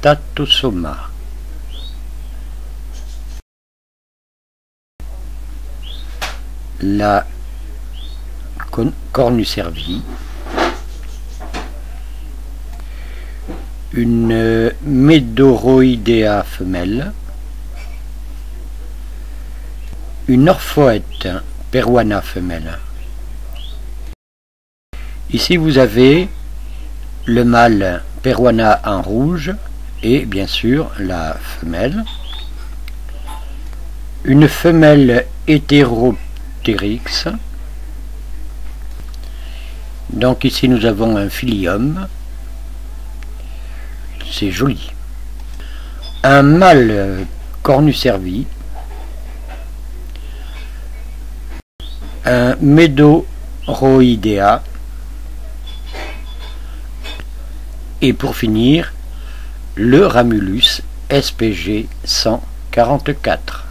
Statosoma La cornucervie Une Médoroidea femelle. Une Orphoète peruana femelle. Ici vous avez le mâle peruana en rouge et bien sûr la femelle. Une femelle hétérotérix. Donc ici nous avons un filium. C'est joli. Un mâle cornucervi. Un Medoroidea. Et pour finir, le Ramulus SPG 144.